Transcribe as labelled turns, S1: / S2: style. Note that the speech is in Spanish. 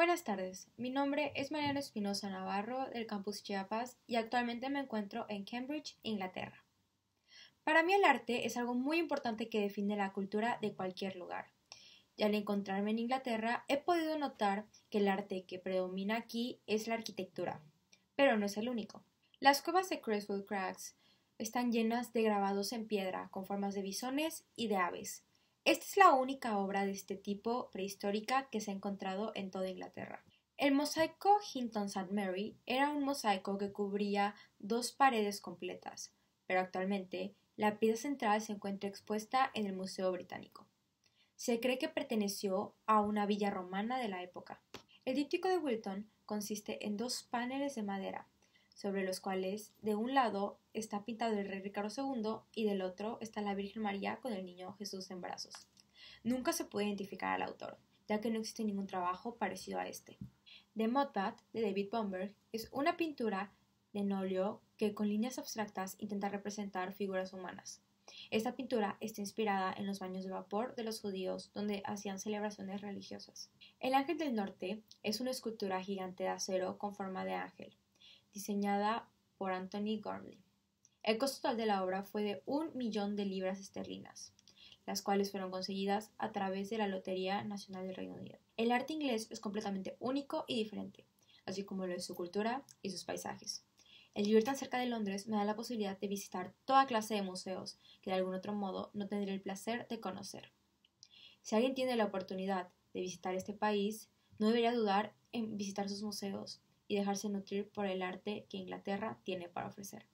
S1: Buenas tardes, mi nombre es Mariano Espinosa Navarro del campus Chiapas y actualmente me encuentro en Cambridge, Inglaterra. Para mí el arte es algo muy importante que define la cultura de cualquier lugar. Y al encontrarme en Inglaterra he podido notar que el arte que predomina aquí es la arquitectura, pero no es el único. Las cuevas de Crestwood Cracks están llenas de grabados en piedra con formas de bisones y de aves. Esta es la única obra de este tipo prehistórica que se ha encontrado en toda Inglaterra. El mosaico Hinton St. Mary era un mosaico que cubría dos paredes completas, pero actualmente la pieza central se encuentra expuesta en el Museo Británico. Se cree que perteneció a una villa romana de la época. El díptico de Wilton consiste en dos paneles de madera, sobre los cuales de un lado está pintado el rey Ricardo II y del otro está la Virgen María con el niño Jesús en brazos. Nunca se puede identificar al autor, ya que no existe ningún trabajo parecido a este. The Mudbat de David Bomberg es una pintura de óleo que con líneas abstractas intenta representar figuras humanas. Esta pintura está inspirada en los baños de vapor de los judíos donde hacían celebraciones religiosas. El Ángel del Norte es una escultura gigante de acero con forma de ángel diseñada por Anthony Gormley. El costo total de la obra fue de un millón de libras esterlinas, las cuales fueron conseguidas a través de la Lotería Nacional del Reino Unido. El arte inglés es completamente único y diferente, así como lo es su cultura y sus paisajes. El vivir tan cerca de Londres me da la posibilidad de visitar toda clase de museos que de algún otro modo no tendré el placer de conocer. Si alguien tiene la oportunidad de visitar este país, no debería dudar en visitar sus museos y dejarse nutrir por el arte que Inglaterra tiene para ofrecer.